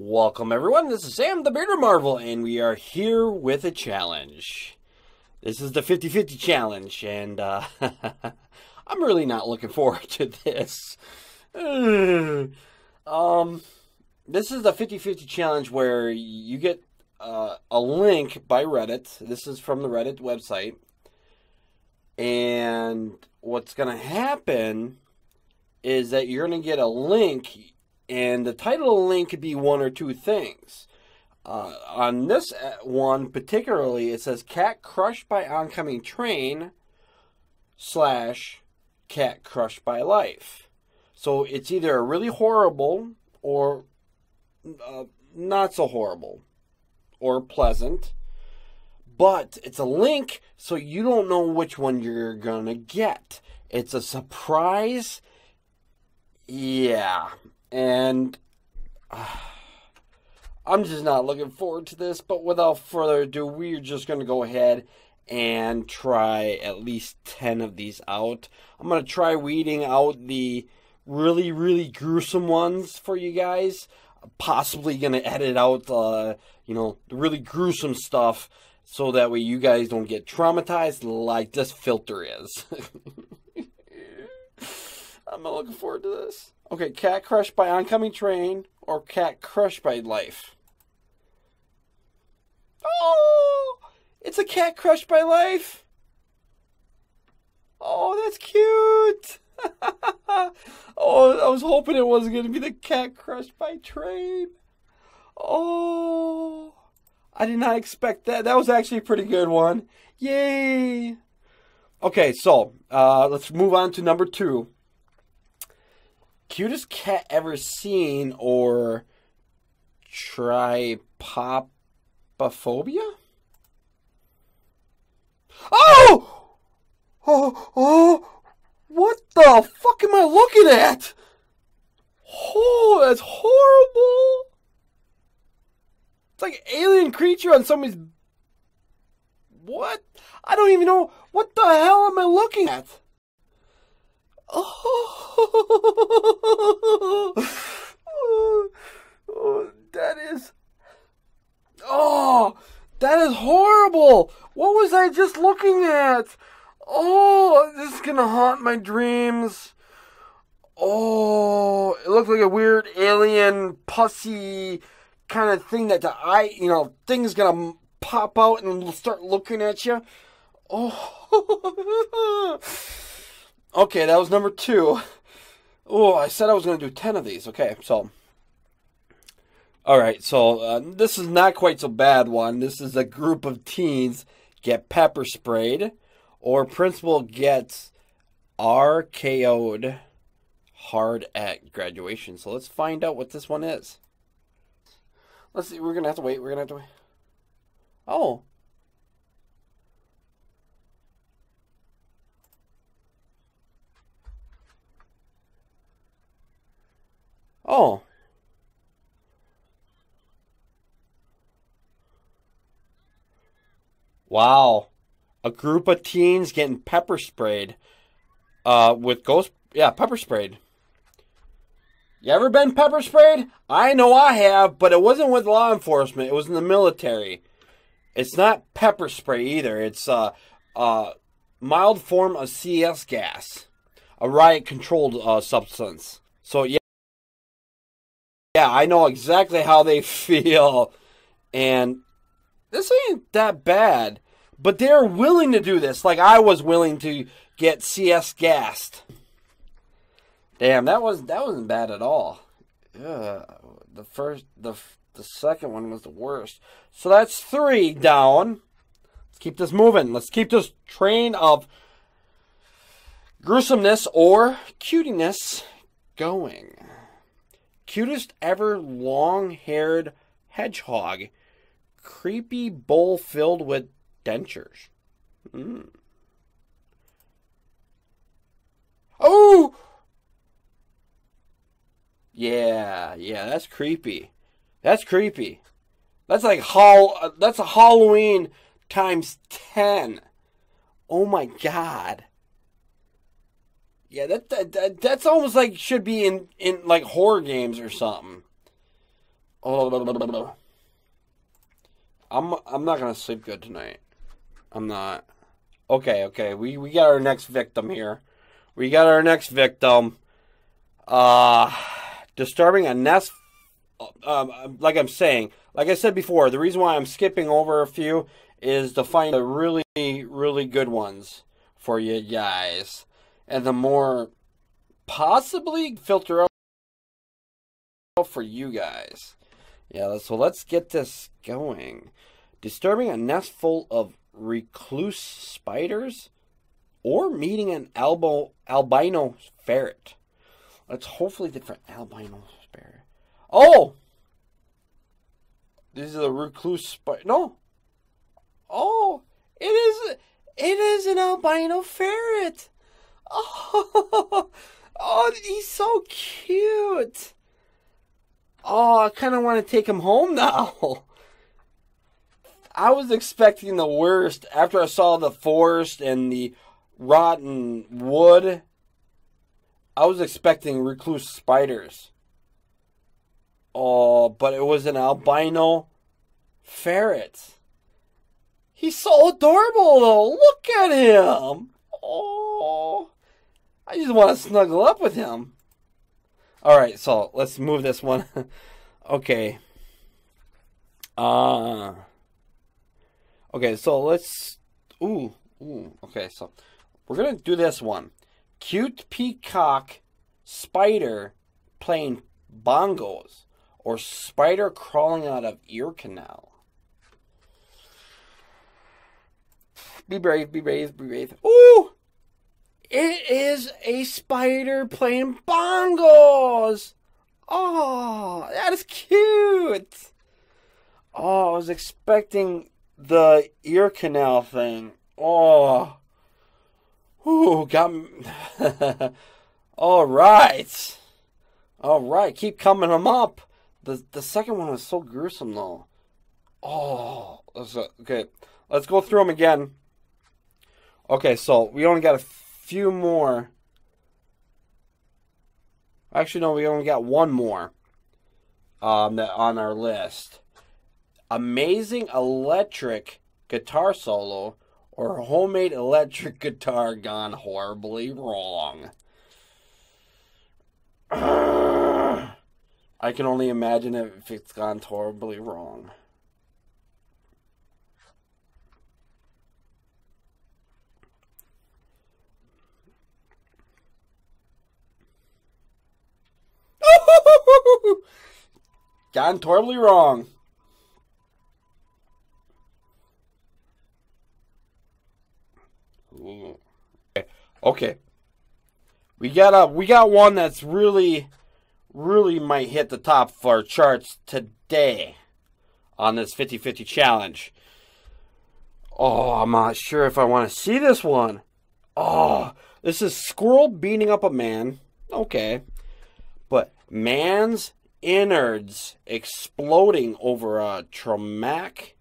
Welcome, everyone. This is Sam the Bearded Marvel, and we are here with a challenge. This is the 50 50 challenge, and uh, I'm really not looking forward to this. um, this is the 50 50 challenge where you get uh, a link by Reddit. This is from the Reddit website. And what's going to happen is that you're going to get a link and the title link could be one or two things. Uh, on this uh, one particularly, it says "cat crushed by oncoming train" slash "cat crushed by life." So it's either really horrible or uh, not so horrible or pleasant. But it's a link, so you don't know which one you're gonna get. It's a surprise. Yeah, and uh, I'm just not looking forward to this. But without further ado, we're just going to go ahead and try at least 10 of these out. I'm going to try weeding out the really, really gruesome ones for you guys. Possibly going to edit out, uh, you know, the really gruesome stuff so that way you guys don't get traumatized like this filter is. I'm not looking forward to this. Okay, cat crushed by oncoming train or cat crushed by life. Oh, it's a cat crushed by life. Oh, that's cute. oh, I was hoping it wasn't going to be the cat crushed by train. Oh, I did not expect that. That was actually a pretty good one. Yay. Okay, so uh, let's move on to number two cutest cat ever seen or trypophobia? Oh! Oh, oh! What the fuck am I looking at? Oh, that's horrible! It's like alien creature on somebody's. What? I don't even know. What the hell am I looking at? Oh, oh, that is. Oh, that is horrible. What was I just looking at? Oh, this is gonna haunt my dreams. Oh, it looked like a weird alien pussy kind of thing that the eye, you know, thing's gonna pop out and start looking at you. Oh. Okay, that was number two. Oh, I said I was going to do 10 of these. Okay, so. Alright, so uh, this is not quite so bad one. This is a group of teens get pepper sprayed, or principal gets RKO'd hard at graduation. So let's find out what this one is. Let's see, we're going to have to wait. We're going to have to wait. Oh, Oh. Wow. A group of teens getting pepper sprayed. Uh, with ghost. Yeah, pepper sprayed. You ever been pepper sprayed? I know I have, but it wasn't with law enforcement. It was in the military. It's not pepper spray either. It's uh, uh, mild form of CS gas, a riot controlled uh, substance. So yeah. Yeah, I know exactly how they feel. And this ain't that bad. But they're willing to do this, like I was willing to get CS gassed. Damn, that was that wasn't bad at all. The first, the the second one was the worst. So that's three down. Let's keep this moving. Let's keep this train of gruesomeness or cutiness going cutest ever long haired hedgehog, creepy bowl filled with dentures. Mm. Oh! Yeah, yeah, that's creepy. That's creepy. That's like hall. That's a Halloween times ten. Oh my god. Yeah, that, that, that that's almost like should be in in like horror games or something. I'm I'm not gonna sleep good tonight. I'm not. Okay, okay. We we got our next victim here. We got our next victim. Uh disturbing a nest. Um, like I'm saying, like I said before, the reason why I'm skipping over a few is to find the really really good ones for you guys, and the more possibly filter out for you guys. Yeah, so let's get this going. Disturbing a nest full of recluse spiders or meeting an albo, albino ferret. Let's hopefully different albino ferret. Oh! These are the recluse spider. No! Oh! It is, it is an albino ferret! Oh! Oh, he's so cute! Oh, I kind of want to take him home now. I was expecting the worst after I saw the forest and the rotten wood. I was expecting recluse spiders. Oh, but it was an albino ferret. He's so adorable though. Look at him. Oh, I just want to snuggle up with him. All right, so let's move this one. okay. Uh Okay, so let's ooh, ooh. Okay, so we're going to do this one. Cute peacock spider playing bongos or spider crawling out of ear canal. Be brave, be brave, be brave. Ooh! It is a spider playing bongos. Oh, that is cute. Oh, I was expecting the ear canal thing. Oh. Ooh, got. All right. All right, keep coming them up. The the second one was so gruesome though. Oh, okay. Let's go through them again. Okay, so we only got a few more. Actually, no, we only got one more um, that on our list. Amazing electric guitar solo or homemade electric guitar gone horribly wrong. I can only imagine if it's gone horribly wrong. Gone totally wrong. Okay. We got a we got one that's really really might hit the top of our charts today on this 50-50 challenge. Oh, I'm not sure if I want to see this one. Oh, this is squirrel beating up a man. Okay. But man's innards exploding over a tarmac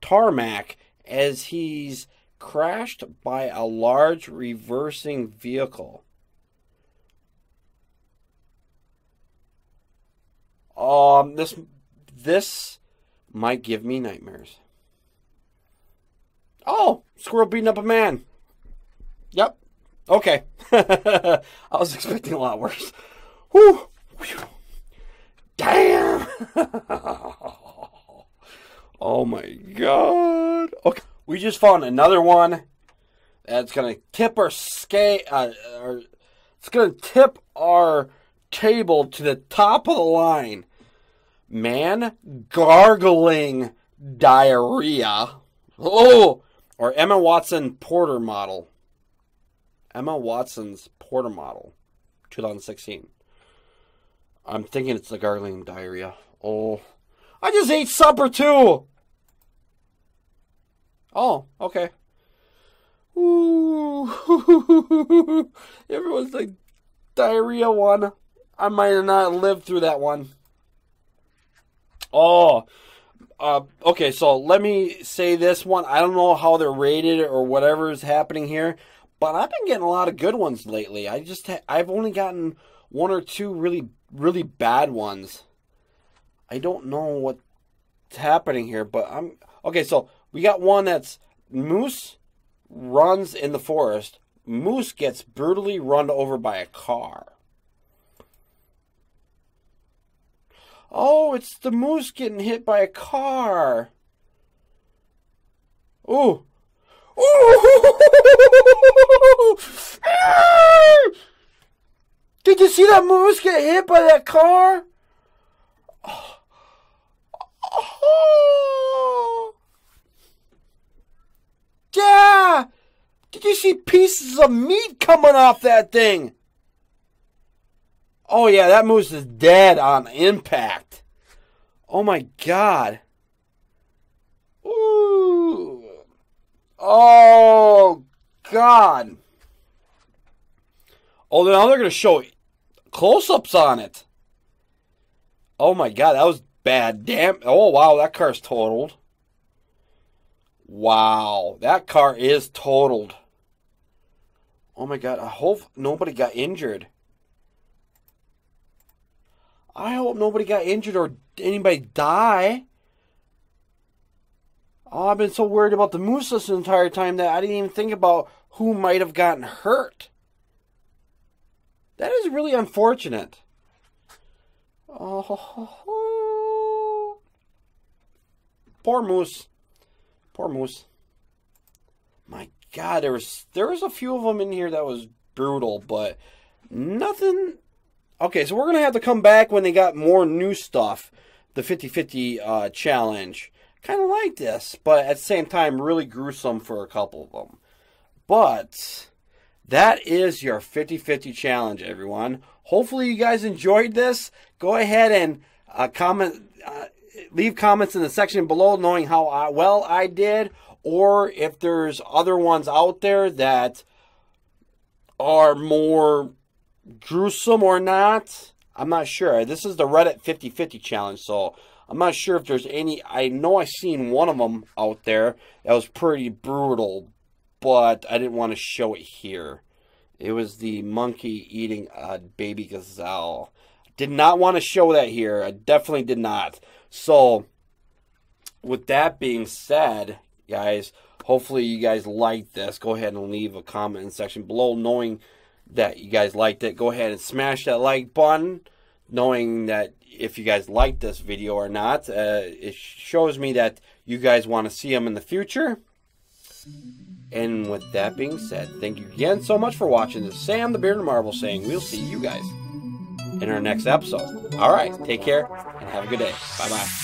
tarmac as he's crashed by a large reversing vehicle. Um this this might give me nightmares. Oh, squirrel beating up a man. Yep. Okay. I was expecting a lot worse. Whew. Damn. oh my god. Okay. We just found another one that's gonna tip our scale. Uh, our, it's gonna tip our table to the top of the line. Man gargling diarrhea. Oh, or Emma Watson Porter model. Emma Watson's Porter model, 2016. I'm thinking it's the gargling diarrhea. Oh, I just ate supper too. Oh, okay. Ooh. Everyone's like diarrhea one. I might not lived through that one. Oh, uh, okay. So let me say this one. I don't know how they're rated or whatever is happening here, but I've been getting a lot of good ones lately. I just I've only gotten one or two really really bad ones. I don't know what's happening here, but I'm okay. So we got one that's moose runs in the forest. Moose gets brutally run over by a car. Oh, it's the moose getting hit by a car. Ooh. Ooh! Ah! Did you see that moose get hit by that car? Oh. Oh. Yeah! Did you see pieces of meat coming off that thing? Oh, yeah, that moose is dead on impact. Oh, my God. Ooh. Oh, God. Oh, now they're going to show close ups on it. Oh, my God, that was bad. Damn. Oh, wow, that car's totaled. Wow, that car is totaled. Oh my god, I hope nobody got injured. I hope nobody got injured or anybody die. Oh, I've been so worried about the moose this entire time that I didn't even think about who might have gotten hurt. That is really unfortunate. Oh, poor moose. Poor moose. My God, there was there was a few of them in here that was brutal, but nothing. Okay, so we're gonna have to come back when they got more new stuff. The 50-50 uh, challenge, kind of like this, but at the same time, really gruesome for a couple of them. But that is your 50-50 challenge, everyone. Hopefully, you guys enjoyed this. Go ahead and uh, comment. Uh, leave comments in the section below knowing how I, well I did or if there's other ones out there that are more gruesome or not. I'm not sure. This is the Reddit 50-50 challenge, so I'm not sure if there's any. I know I seen one of them out there that was pretty brutal, but I didn't want to show it here. It was the monkey eating a baby gazelle. Did not want to show that here. I definitely did not. So, with that being said, guys. Hopefully, you guys liked this. Go ahead and leave a comment in section below, knowing that you guys liked it. Go ahead and smash that like button, knowing that if you guys liked this video or not. Uh, it shows me that you guys want to see them in the future. And with that being said, thank you again so much for watching. This is Sam the Bearded Marvel saying we'll see you guys in our next episode. All right, take care and have a good day. Bye bye.